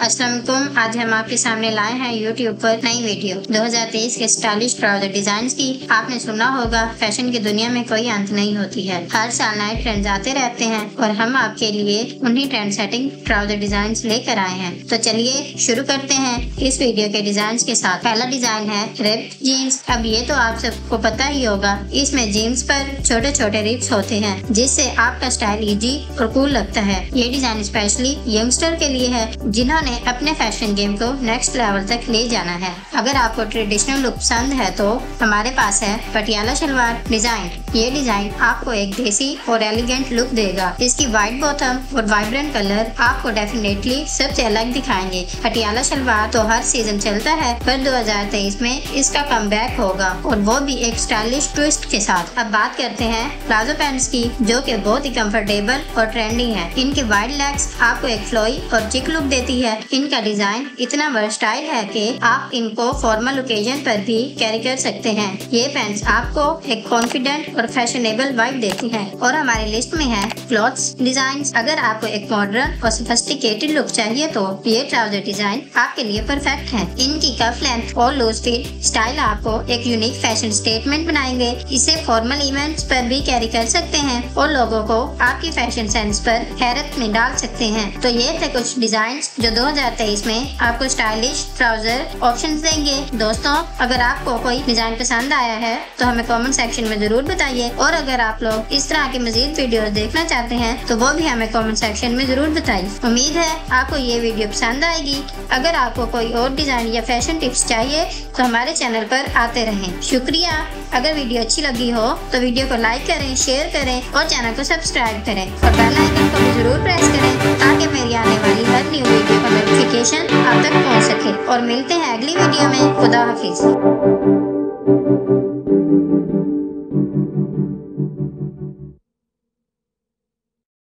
असलम आज हम आपके सामने लाए हैं यूट्यूब पर नई वीडियो। 2023 के स्टाइलिश ट्राउज़र डिज़ाइन की आपने सुना होगा, फ़ैशन की दुनिया में कोई अंत नहीं होती है। हर साल नए ट्रेंड आते रहते हैं और हम आपके लिए उन्हीं ट्रेंड सेटिंग ट्राउज़र डिज़ाइन लेकर आए हैं। तो चलिए शुरू करते हैं। इस वीडियो के डिज़ाइन के साथ पहला डिज़ाइन है रिप जीन्स अब ये तो आप सबको पता ही होगा, इसमें जीन्स पर छोटे छोटे रिप्स होते हैं, जिससे आपका स्टाइल इजी और कूल लगता है। ये डिज़ाइन स्पेशली यंगस्टर के लिए है, जिन्होंने हमें अपने फ़ैशन गेम को नेक्स्ट लेवल तक ले जाना है। अगर आपको ट्रेडिशनल लुक पसंद है तो हमारे पास है पटियाला शलवार डिज़ाइन ये डिज़ाइन आपको एक देसी और एलिगेंट लुक देगा। इसकी व्हाइट बॉटम और वाइब्रेंट कलर आपको डेफिनेटली सबसे अलग दिखाएँगे। पटियाला शलवार तो हर सीज़न चलता है, पर 2023 में इसका कम होगा और वो भी एक स्टाइलिश ट्विस्ट के साथ। अब बात करते हैं प्लाजो पैंट्स की, जो कि बहुत ही कंफर्टेबल और ट्रेंडिंग है। इनकी वाइड लेग्स आपको एक फ्लोई और चिक लुक देती है। इनका डिज़ाइन इतना वर्सटाइल है कि आप इनको फॉर्मल ओकेजन पर भी कैरी कर सकते हैं। ये पैंट्स आपको एक कॉन्फिडेंट और फैशनेबल वाइब देती हैं। और हमारी लिस्ट में है क्लॉथ्स डिज़ाइन अगर आपको एक मॉडर्न और सोफिस्टिकेटेड लुक चाहिए तो ये ट्राउज़र डिज़ाइन आपके लिए परफेक्ट है। इनकी कफ लेंथ और लूज फिट स्टाइल आपको एक यूनिक फ़ैशन स्टेटमेंट बनाएँगे। इसे फॉर्मल इवेंट्स पर भी कैरी कर सकते हैं और लोगों को आपकी फ़ैशन सेंस पर हैरत में डाल सकते हैं। तो ये थे कुछ डिज़ाइन जो 2023 में आपको स्टाइलिश ट्राउज़र ऑप्शन देंगे। दोस्तों, अगर आपको कोई डिज़ाइन पसंद आया है तो हमें कमेंट सेक्शन में ज़रूर बताइए। और अगर आप लोग इस तरह के मजीद वीडियो देखना चाहते हैं तो वो भी हमें कमेंट सेक्शन में ज़रूर बताइए। उम्मीद है आपको ये वीडियो पसंद आएगी। अगर आपको कोई और डिज़ाइन या फ़ैशन टिप्स चाहिए तो हमारे चैनल पर आते रहें। शुक्रिया। अगर वीडियो अच्छी लगी हो तो वीडियो को लाइक करें शेयर करें और चैनल को सब्सक्राइब करें। और बेल आइकन को भी ज़रूर प्रेस करें, ताकि मेरी आने वाली और मिलते हैं अगली वीडियो में। खुदा हाफिज।